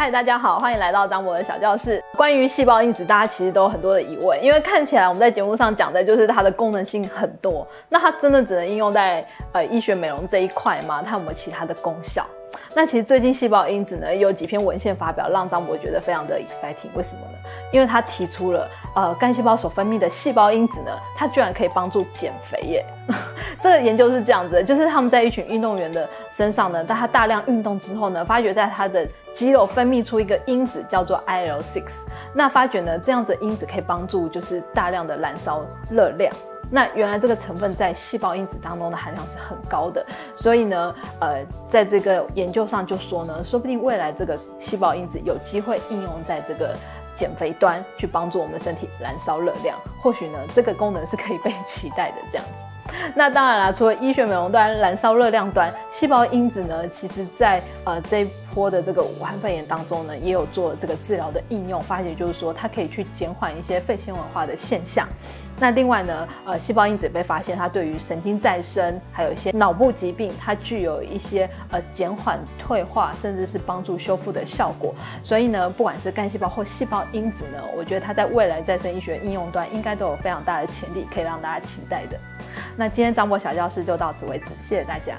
嗨，大家好，欢迎来到张博的小教室。关于细胞因子，大家其实都有很多的疑问，因为看起来我们在节目上讲的就是它的功能性很多，那它真的只能应用在呃医学美容这一块吗？它有没有其他的功效？那其实最近细胞因子呢有几篇文献发表，让张博觉得非常的 exciting。为什么呢？因为他提出了呃干细胞所分泌的细胞因子呢，它居然可以帮助减肥耶。这个研究是这样子，就是他们在一群运动员的身上呢，在他大量运动之后呢，发觉在他的肌肉分泌出一个因子叫做 IL6，那发觉呢这样子的因子可以帮助就是大量的燃烧热量。那原来这个成分在细胞因子当中的含量是很高的，所以呢，呃，在这个研究上就说呢，说不定未来这个细胞因子有机会应用在这个减肥端，去帮助我们身体燃烧热量。或许呢，这个功能是可以被期待的这样子。那当然啦，除了医学美容端、燃烧热量端，细胞因子呢，其实在呃这一波的这个武汉肺炎当中呢，也有做这个治疗的应用，发现就是说它可以去减缓一些肺纤维化的现象。那另外呢，呃，细胞因子被发现它对于神经再生，还有一些脑部疾病，它具有一些呃减缓退化，甚至是帮助修复的效果。所以呢，不管是干细胞或细胞因子呢，我觉得它在未来再生医学应用端应该都有非常大的潜力，可以让大家期待的。那今天张博小教室就到此为止，谢谢大家。